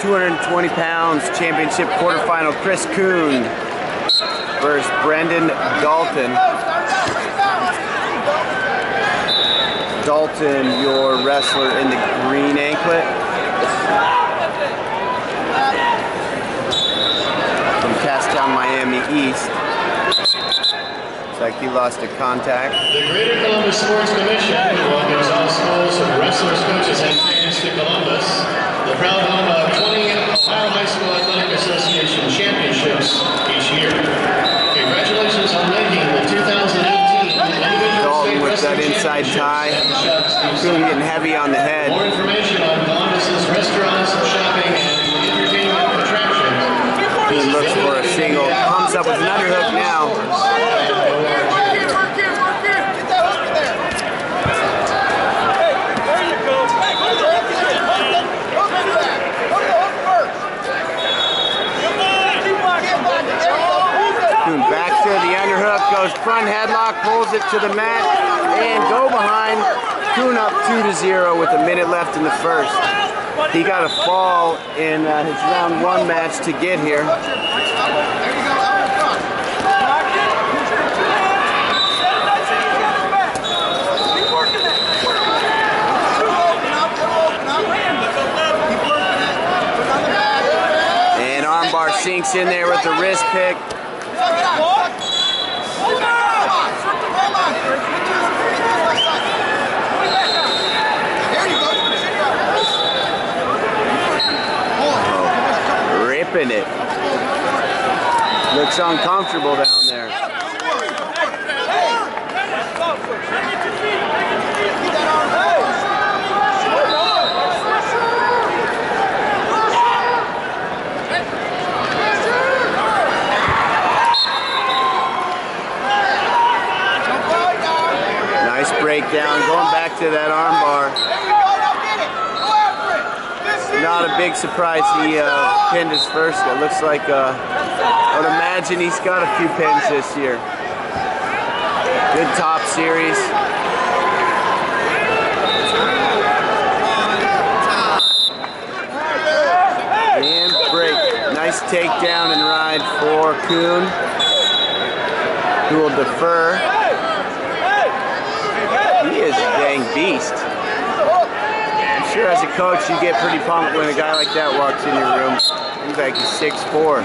220 pounds championship quarterfinal, Chris Kuhn versus Brendan Dalton. Dalton, your wrestler in the green anklet. From Casstown, Miami East. Looks like he lost a contact. The Greater Columbus Sports Commission welcomes all schools, wrestlers, coaches, and fans to Columbus. The proud home of 20 Ohio High School Athletic Association championships each year. Congratulations on making the 2018 individual Dalton state with that wrestling inside championships tie. at the Shops Team Center. getting heavy on the head. More information on Columbus's restaurants, shopping, and entertainment attractions. Kuhn looks for a single. Comes up with an underhook now. Kuhn back to the underhook, goes front headlock, pulls it to the mat, and go behind. Kuhn up 2 to 0 with a minute left in the first. He got a fall in uh, his round one match to get here. And armbar sinks in there with the wrist pick. Ripping it. Looks uncomfortable down there. Nice breakdown, going back to that armbar. Not a big surprise he uh, pinned his first. It looks like, uh, I would imagine he's got a few pins this year. Good top series. And break. Nice takedown and ride for Kuhn, who will defer. He is a dang beast. I'm sure as a coach you get pretty pumped when a guy like that walks in your room. He's like he's 6'4",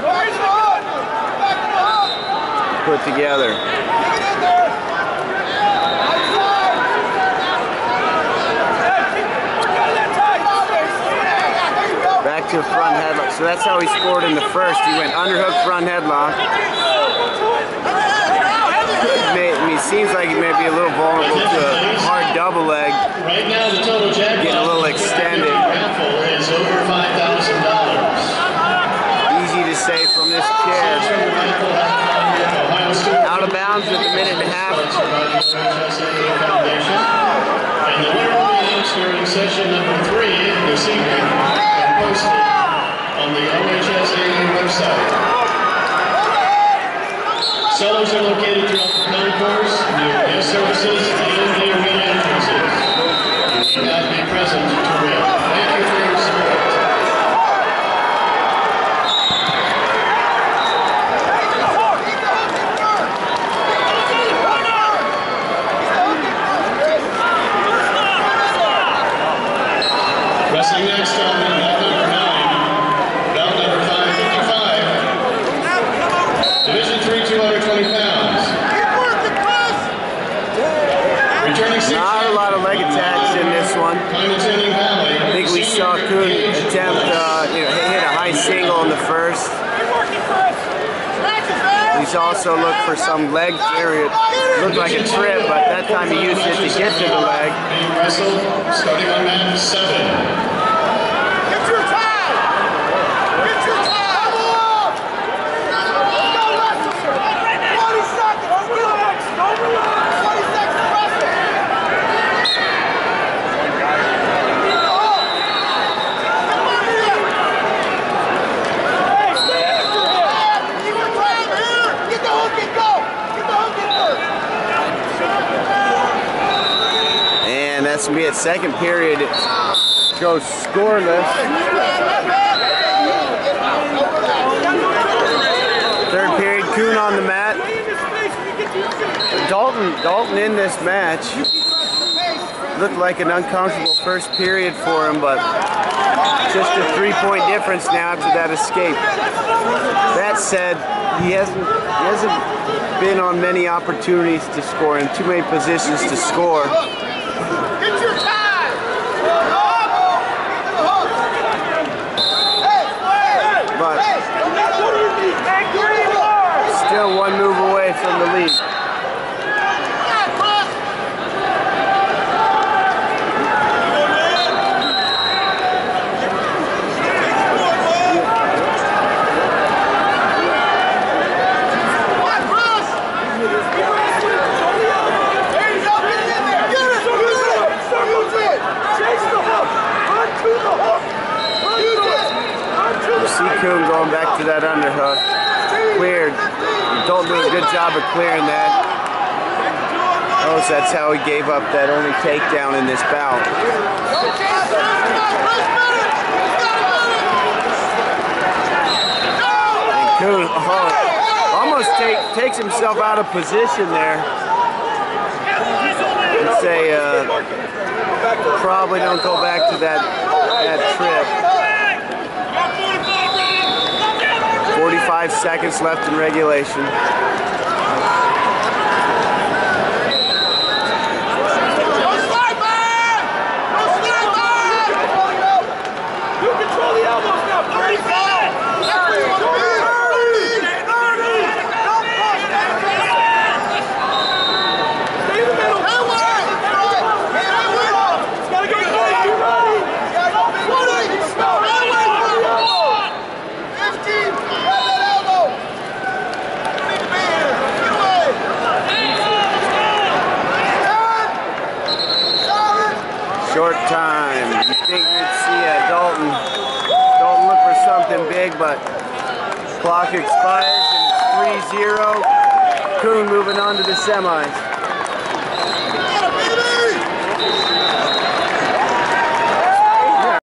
put together. Back to front headlock. So that's how he scored in the first. He went underhook front headlock. It seems like he may be a little vulnerable to a hard double leg. Right now, the total jackpot Getting a little extended. raffle is over $5,000. Easy to say from this chair. Ohio State Out of bounds with a minute and a half. The Foundation. And the winner will be announced during session number three this evening on the OHSAA website. Sellers are located throughout the concourse, near guest services and the arena entrances. You need not be present to win. Thank you for your support. Wrestling next on number nine, bout number 555. Division three, 220 pounds. Returning six. Not a lot of leg attacks in this one. I think we saw Kuhn attempt, uh, you know, hit a high single in the first. He's also looked for some leg area. Looked like a trip, but that time he used it to get to the leg. West be at second period goes scoreless. Third period, Kuhn on the mat. Dalton, Dalton in this match. Looked like an uncomfortable first period for him, but just a three-point difference now after that escape. That said, he hasn't, he hasn't been on many opportunities to score in too many positions to score. Dalton doing a good job of clearing that. So that's how he gave up that only takedown in this bout. And Kuhn oh, almost take, takes himself out of position there. And say, uh, probably don't go back to that, that trip. Seconds left in regulation. You control the elbows now. 35. Stay in the middle. It's gotta get close. You ready? Short time. You think we'd see uh, Dalton, Dalton look for something big, but clock expires and it's 3-0. Kuhn moving on to the semis.